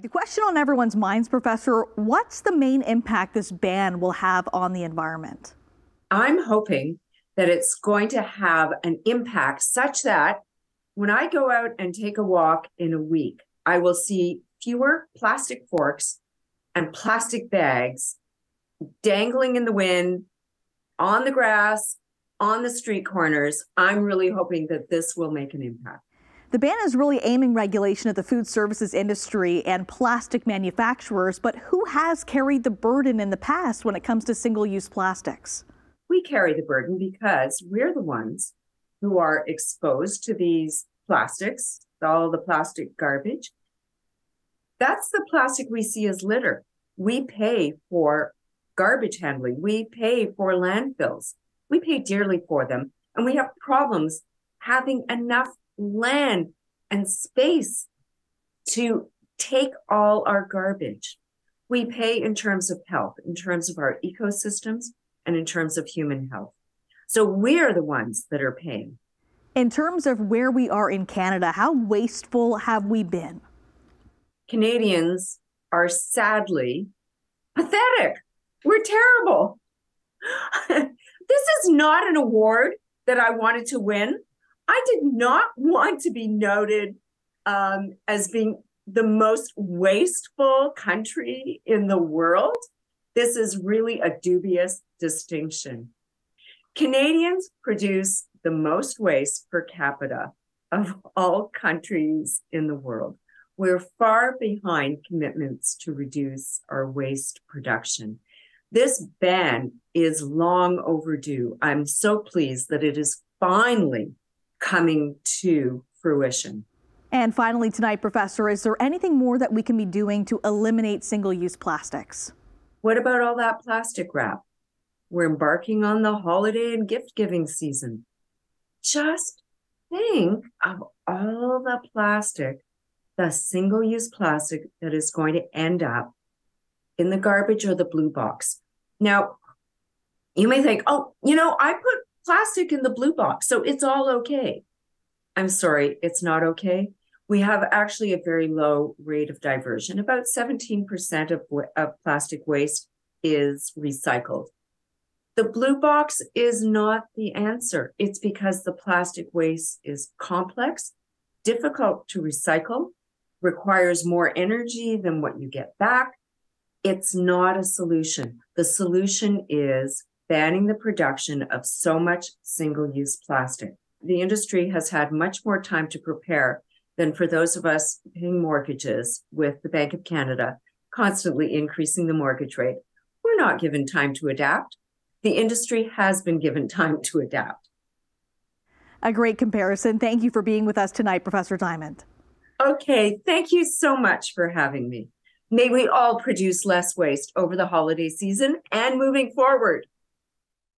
The question on everyone's minds, Professor, what's the main impact this ban will have on the environment? I'm hoping that it's going to have an impact such that when I go out and take a walk in a week, I will see fewer plastic forks and plastic bags dangling in the wind, on the grass, on the street corners. I'm really hoping that this will make an impact. The ban is really aiming regulation at the food services industry and plastic manufacturers, but who has carried the burden in the past when it comes to single use plastics? We carry the burden because we're the ones who are exposed to these plastics, all the plastic garbage. That's the plastic we see as litter. We pay for garbage handling, we pay for landfills, we pay dearly for them, and we have problems having enough land and space to take all our garbage. We pay in terms of health, in terms of our ecosystems, and in terms of human health. So we're the ones that are paying. In terms of where we are in Canada, how wasteful have we been? Canadians are sadly pathetic. We're terrible. this is not an award that I wanted to win. I did not want to be noted um, as being the most wasteful country in the world. This is really a dubious distinction. Canadians produce the most waste per capita of all countries in the world. We're far behind commitments to reduce our waste production. This ban is long overdue. I'm so pleased that it is finally coming to fruition. And finally, tonight, Professor, is there anything more that we can be doing to eliminate single use plastics? What about all that plastic wrap? We're embarking on the holiday and gift giving season. Just think of all the plastic, the single use plastic that is going to end up in the garbage or the blue box. Now, you may think, oh, you know, I put plastic in the blue box, so it's all okay. I'm sorry, it's not okay. We have actually a very low rate of diversion. About 17% of, of plastic waste is recycled. The blue box is not the answer. It's because the plastic waste is complex, difficult to recycle, requires more energy than what you get back. It's not a solution. The solution is banning the production of so much single use plastic. The industry has had much more time to prepare than for those of us paying mortgages with the Bank of Canada constantly increasing the mortgage rate. We're not given time to adapt. The industry has been given time to adapt. A great comparison. Thank you for being with us tonight, Professor Diamond. Okay, thank you so much for having me. May we all produce less waste over the holiday season and moving forward.